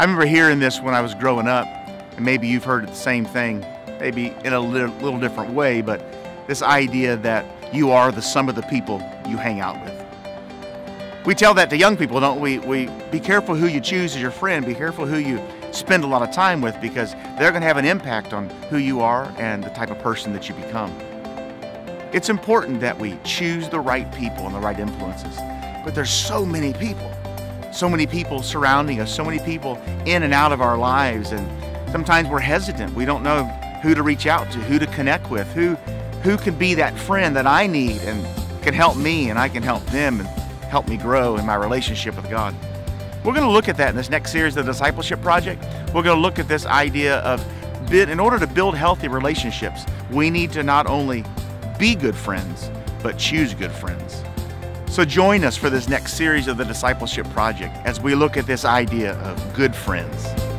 I remember hearing this when I was growing up, and maybe you've heard the same thing, maybe in a little, little different way, but this idea that you are the sum of the people you hang out with. We tell that to young people, don't we? We be careful who you choose as your friend, be careful who you spend a lot of time with because they're going to have an impact on who you are and the type of person that you become. It's important that we choose the right people and the right influences, but there's so many people, so many people surrounding us, so many people in and out of our lives, and sometimes we're hesitant. We don't know who to reach out to, who to connect with, who who can be that friend that I need and can help me and I can help them and help me grow in my relationship with God. We're going to look at that in this next series, of the Discipleship Project. We're going to look at this idea of in order to build healthy relationships, we need to not only be good friends, but choose good friends. So join us for this next series of the Discipleship Project as we look at this idea of good friends.